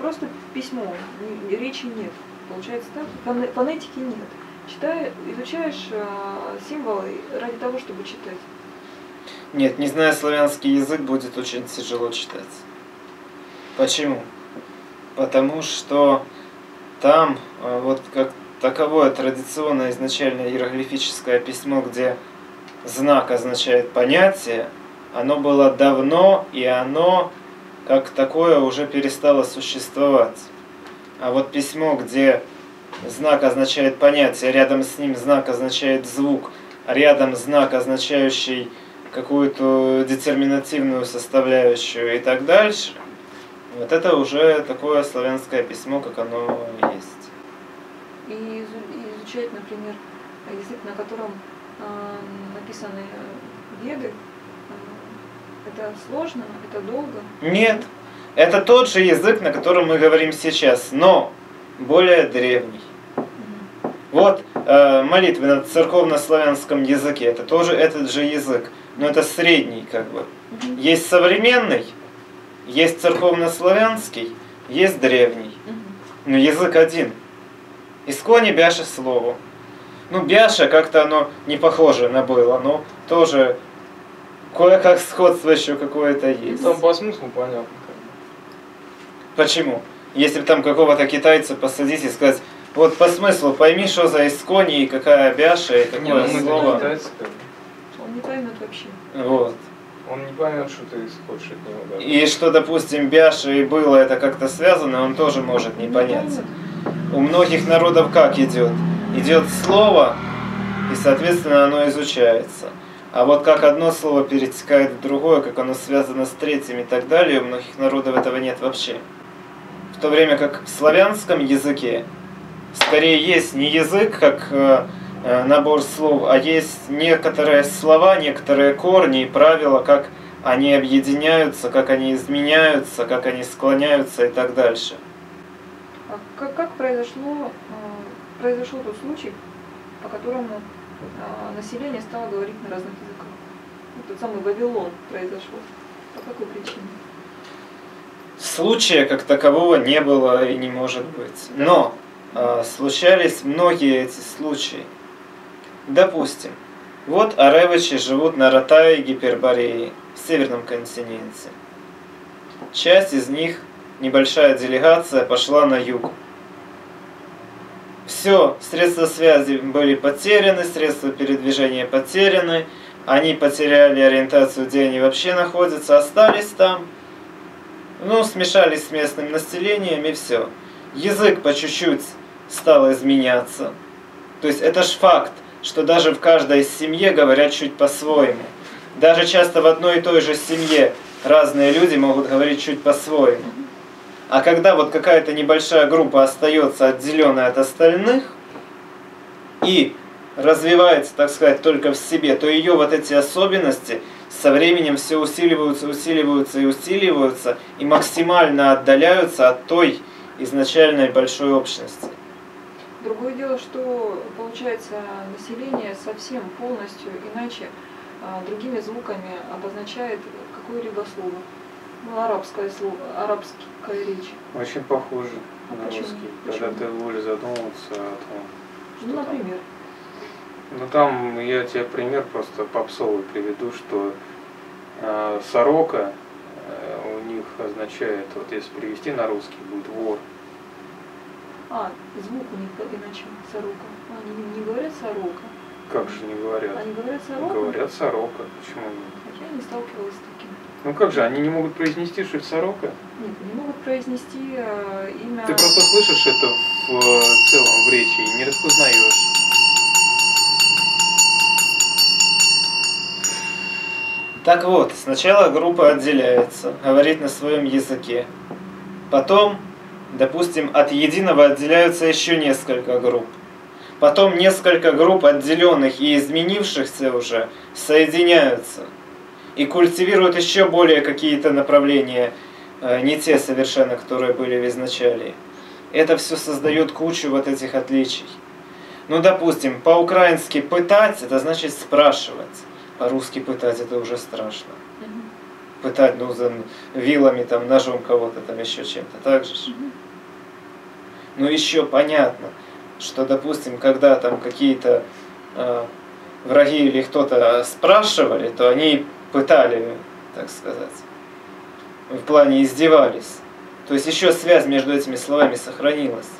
просто письмо, речи нет. Получается так, Фоне- фонетики нет. Читая, изучаешь э, символы ради того, чтобы читать. Нет, не зная славянский язык, будет очень тяжело читать. Почему? Потому что там э, вот как таковое традиционное изначально иероглифическое письмо, где знак означает понятие, оно было давно, и оно как такое уже перестало существовать. А вот письмо, где знак означает понятие, рядом с ним знак означает звук, а рядом знак, означающий какую-то детерминативную составляющую и так дальше, вот это уже такое славянское письмо, как оно есть. И изу- и изучать, например, язык, на котором э, написаны веды, э, это сложно, это долго. Нет, это тот же язык, на котором мы говорим сейчас, но более древний. Вот э, молитвы на церковно-славянском языке, это тоже этот же язык, но это средний как бы. Мгм. Есть современный, есть церковно-славянский, есть древний. Мгм. Но язык один. Искони бяше слово. Ну, бяша как-то оно не похоже на было, но тоже кое-как сходство еще какое-то есть. Там по смыслу понятно. Почему? Если бы там какого-то китайца посадить и сказать, вот по смыслу пойми, что за искони и какая бяша и Не, ну какое слово. китайцы, как. Он не поймет вообще. Вот. Он не поймет, что ты хочешь от него. да. И что, допустим, бяша и было это как-то связано, он тоже может не понять. поймет. У многих народов как идет? Идет слово, и, соответственно, оно изучается. А вот как одно слово перетекает в другое, как оно связано с третьим и так далее, у многих народов этого нет вообще. В то время как в славянском языке скорее есть не язык, как э, э, набор слов, а есть некоторые слова, некоторые корни и правила, как они объединяются, как они изменяются, как они склоняются и так дальше. А как, как произошло, э, произошел тот случай, по которому э, население стало говорить на разных языках? Тот самый Вавилон произошел. По какой причине? Случая как такового не было и не может быть. Но э, случались многие эти случаи. Допустим, вот аревичи живут на Ратае и Гипербореи, в северном континенте. Часть из них, небольшая делегация, пошла на юг. Все, средства связи были потеряны, средства передвижения потеряны, они потеряли ориентацию, где они вообще находятся, остались там. Ну, смешались с местным населением и все. Язык по чуть-чуть стал изменяться. То есть это ж факт, что даже в каждой семье говорят чуть по-своему. Даже часто в одной и той же семье разные люди могут говорить чуть по-своему. А когда вот какая-то небольшая группа остается отделенная от остальных и развивается, так сказать, только в себе, то ее вот эти особенности со временем все усиливаются, усиливаются и усиливаются и максимально отдаляются от той изначальной большой общности. Другое дело, что получается население совсем полностью иначе а, другими звуками обозначает какое-либо слово. Ну, арабское слово, арабская речь. Очень похоже А на почему? русский. Почему? Когда ты будешь задумываться о том, что Ну, там. Ну там я тебе пример просто попсовый приведу, что э, сорока э, у них означает, вот если перевести на русский, будет вор. А, звук у них иначе, сорока. Они не, не говорят сорока. Как же не говорят? Они говорят сорока? Говорят сорока. Почему нет? Я не сталкивалась с таким. Ну как же, они не могут произнести, что это сорока? Нет, не могут произнести э, имя... Ты просто слышишь это в э, целом в речи и не распознаешь. Так вот, сначала группа отделяется, говорит на своем языке. Потом, допустим, от единого отделяются еще несколько групп. Потом несколько групп отделенных и изменившихся уже соединяются и культивируют еще более какие-то направления, э, не те совершенно, которые были в изначале. Это все создает кучу вот этих отличий. Ну, допустим, по-украински «пытать» – это значит спрашивать. По-русски «пытать» – это уже страшно. Мгм. пытать, ну, за вилами, там, ножом кого-то, там, еще чем-то, так же. ж. Ну, еще понятно, что, допустим, когда там какие-то э, враги или кто-то спрашивали, то они пытали, так сказать, в плане издевались. То есть еще связь между этими словами сохранилась.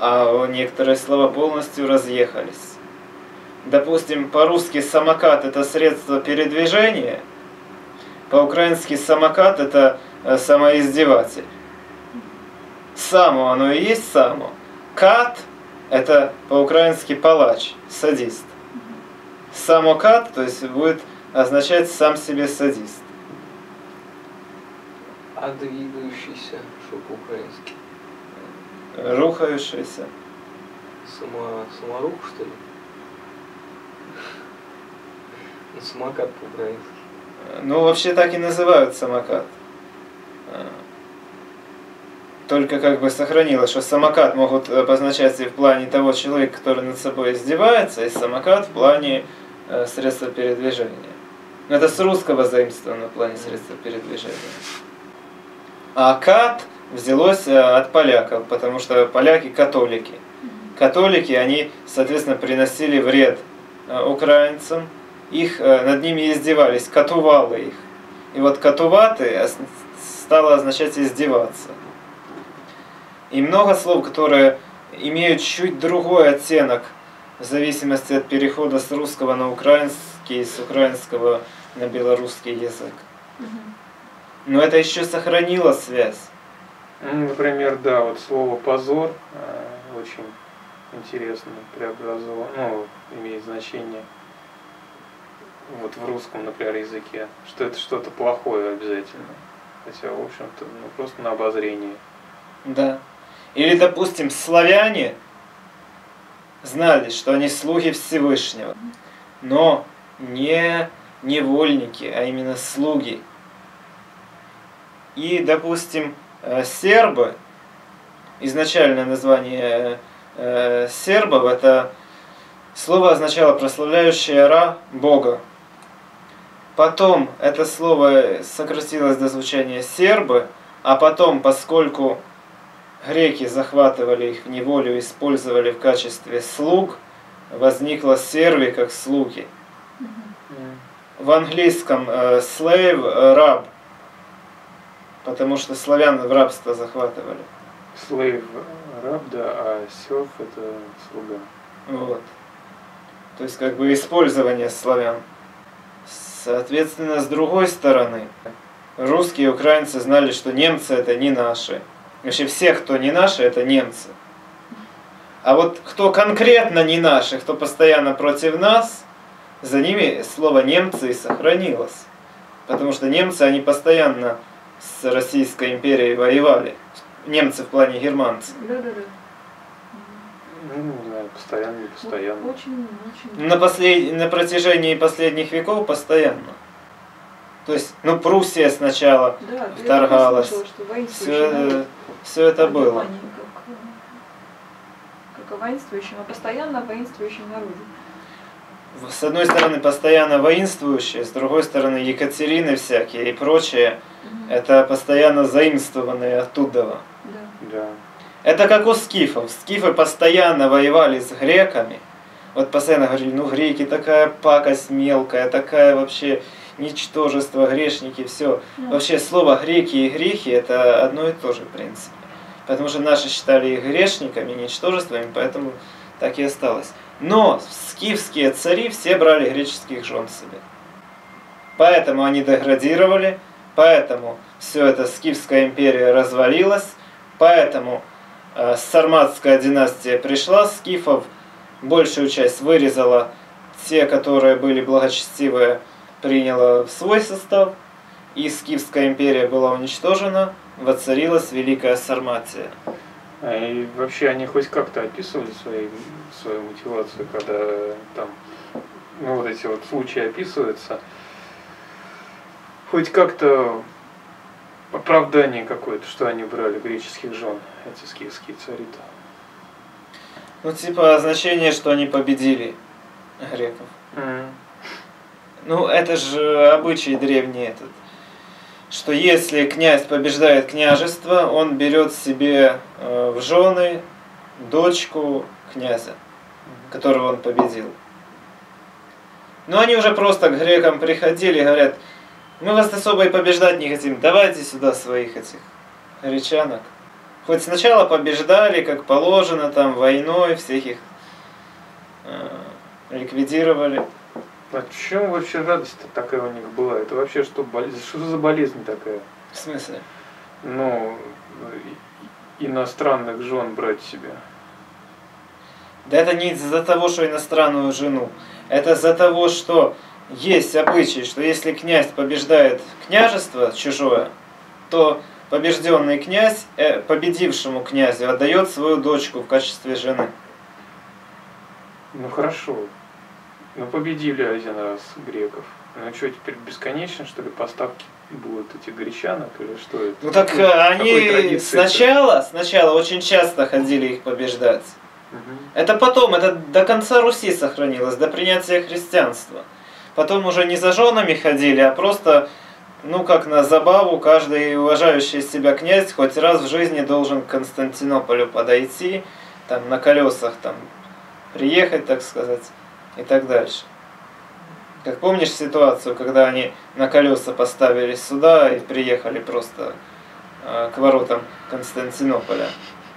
А некоторые слова полностью разъехались. Допустим, по-русски самокат это средство передвижения, по-украински самокат это э, самоиздеватель. Само оно и есть само. Кат это по-украински палач, садист. Самокат, то есть будет означать сам себе садист. А двигающийся, что по-украински? Рухающийся. Само, саморух, что ли? Ну, самокат по-украински. Ну, вообще так и называют самокат. А. Только как бы сохранилось, что самокат могут обозначать и в плане того человека, который над собой издевается, и самокат в плане э, средства передвижения. Но это с русского заимствовано в плане средства передвижения. А кат взялось э, от поляков, потому что поляки католики. Католики, они, соответственно, приносили вред э, украинцам, их э, над ними издевались, катувалы их. И вот катуваты стало означать издеваться. И много слов, которые имеют чуть другой оттенок в зависимости от перехода с русского на украинский, с украинского на белорусский язык. Но это еще сохранило связь. Ну, например, да, вот слово позор э, очень интересно преобразовано, ну, имеет значение вот в русском, например, языке, что это что-то плохое обязательно. Хотя, в общем-то, ну, просто на обозрение. Да. Или, допустим, славяне знали, что они слуги Всевышнего, но не невольники, а именно слуги. И, допустим, э, сербы, изначальное название э, сербов, это слово означало прославляющая Ра Бога. Потом это слово сократилось до звучания сербы, а потом, поскольку греки захватывали их в неволю и использовали в качестве слуг, возникла серви как слуги. В английском э, slave э, раб, потому что славян в рабство захватывали. Слейв раб, да, а серф это слуга. Вот. То есть как бы использование славян. Соответственно, с другой стороны, русские и украинцы знали, что немцы это не наши. Вообще все, кто не наши, это немцы. А вот кто конкретно не наши, кто постоянно против нас, за ними слово немцы и сохранилось. Потому что немцы, они постоянно с Российской империей воевали. Немцы в плане германцев. Да-да-да. Ну, не знаю, постоянно, не постоянно. Очень, очень. На, послед... на протяжении последних веков постоянно. То есть, ну, Пруссия сначала, Да, вторгалась. слышала, все, все это было. Как, как о воинствующем, а постоянно воинствующем народе. С одной стороны, постоянно воинствующие, с другой стороны, Екатерины всякие и прочее, Мгм. это постоянно заимствованные оттуда. Да. Да. Это как у скифов. Скифы постоянно воевали с греками. Вот постоянно говорили, ну греки такая пакость мелкая, такая вообще ничтожество, грешники, все. Вообще слово греки и грехи это одно и то же в принципе. Потому что наши считали их грешниками, ничтожествами, поэтому так и осталось. Но скифские цари все брали греческих жен себе. Поэтому они деградировали, поэтому все это скифская империя развалилась, поэтому сарматская династия пришла, скифов большую часть вырезала, те, которые были благочестивые, приняла в свой состав, и скифская империя была уничтожена, воцарилась Великая Сарматия. А и вообще они хоть как-то описывали свои, свою мотивацию, когда там ну, вот эти вот случаи описываются. Хоть как-то оправдание какое-то, что они брали греческих жен, эти скифские цари-то. Ну, типа означение, что они победили греков. Ну, это же обычай древний этот. что если князь побеждает княжество, он берет себе э, в жены дочку князя, которого он победил. Но они уже просто к грекам приходили и говорят, мы вас особо и побеждать не хотим, давайте сюда своих этих гречанок. Хоть сначала побеждали, как положено, там войной, всех их э, ликвидировали. А чем вообще радость такая у них была? Это вообще что, болезнь, что за болезнь такая? В смысле? Ну, иностранных жен брать себе. Да это не из-за того, что иностранную жену. Это из-за того, что есть обычай, что если князь побеждает княжество чужое, то побежденный князь э, победившему князю отдает свою дочку в качестве жены. Ну хорошо. Ну победили один раз греков. Ну что, теперь бесконечно, что ли, поставки будут этих гречанок или что это? Ну так э, Какой они традиции сначала, сначала очень часто ходили их побеждать. это? Мгм. Это потом, это до конца Руси сохранилось, до принятия христианства. Потом уже не за женами ходили, а просто, ну как на забаву, каждый уважающий себя князь хоть раз в жизни должен к Константинополю подойти, там на колесах там приехать, так сказать, и так дальше. Как помнишь ситуацию, когда они на колеса поставили сюда и приехали просто э, к воротам Константинополя?